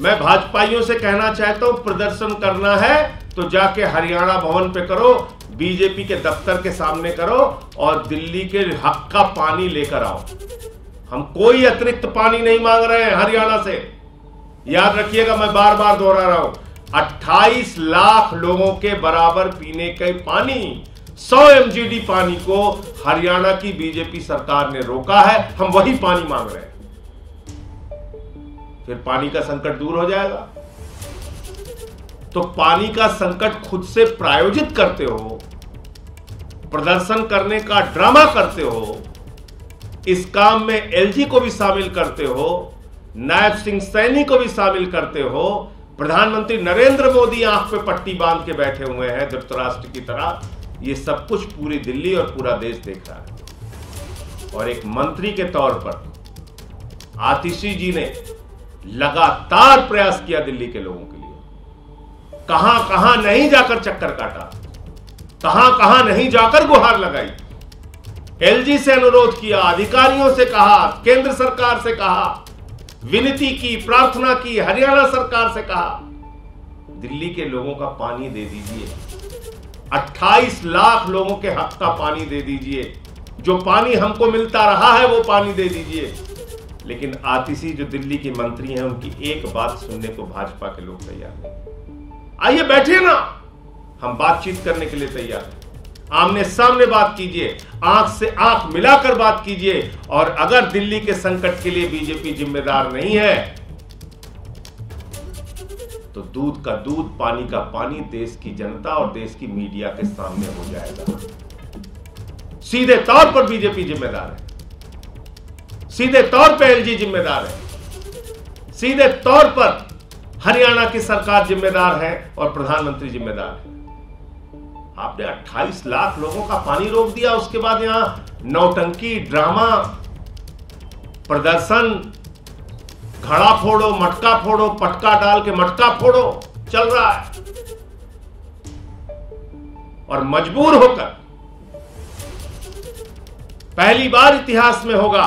मैं भाजपाइयों से कहना चाहता हूँ, प्रदर्शन करना है तो जाके हरियाणा भवन पे करो बीजेपी के दफ्तर के सामने करो, और दिल्ली के हक का पानी लेकर आओ। हम कोई अतिरिक्त पानी नहीं मांग रहे हैं हरियाणा से। याद रखिएगा, मैं बार बार दोहरा रहा हूँ 28 लाख लोगों के बराबर पीने के पानी 100 एमजीडी पानी को हरियाणा की बीजेपी सरकार ने रोका है, हम वही पानी मांग रहे हैं। फिर पानी का संकट दूर हो जाएगा। तो पानी का संकट खुद से प्रायोजित करते हो, प्रदर्शन करने का ड्रामा करते हो, इस काम में एलजी को भी शामिल करते हो, नायब सिंह सैनी को भी शामिल करते हो, प्रधानमंत्री नरेंद्र मोदी आँख पे पट्टी बाँध के बैठे हुए हैं धृतराष्ट्र की तरह, ये सब कुछ पूरी दिल्ली और पूरा देश देख रहा है। और एक मंत्री के तौर पर आतिशी जी ने लगातार प्रयास किया दिल्ली के लोगों के लिए। कहाँ कहाँ नहीं जाकर चक्कर काटा, कहाँ कहाँ नहीं जाकर गुहार लगाई। एलजी से अनुरोध किया, अधिकारियों से कहा, केंद्र सरकार से कहा, विनती की, प्रार्थना की, हरियाणा सरकार से कहा, दिल्ली के लोगों का पानी दे दीजिए। 28 लाख लोगों के हक का पानी दे दीजिए। जो पानी हमको मिलता रहा है, वो पानी दे दीजिए। लेकिन आतिशी जो दिल्ली की मंत्री हैं, उनकी एक बात सुनने को भाजपा के लोग तैयार नहीं आइए बैठिए ना। हम बातचीत करने के लिए तैयार हैं। आमने सामने बात कीजिए, आँख से आँख मिलाकर बात कीजिए, और अगर दिल्ली के संकट के लिए बीजेपी जिम्मेदार नहीं है तो दूध का दूध, पानी का पानी देश की जनता और देश की मीडिया के सामने हो जाएगा। सीधे तौर पर बीजेपी जिम्मेदार है। सीधे तौर पर एलजी जिम्मेदार है। सीधे तौर पर हरियाणा की सरकार जिम्मेदार है और प्रधानमंत्री जिम्मेदार है। आपने 28 लाख लोगों का पानी रोक दिया, उसके बाद यहाँ नौटंकी, ड्रामा, प्रदर्शन, घड़ा फोड़ो, मटका फोड़ो, पटका डाल के मटका फोड़ो, चल रहा है। और मजबूर होकर, पहली बार इतिहास में होगा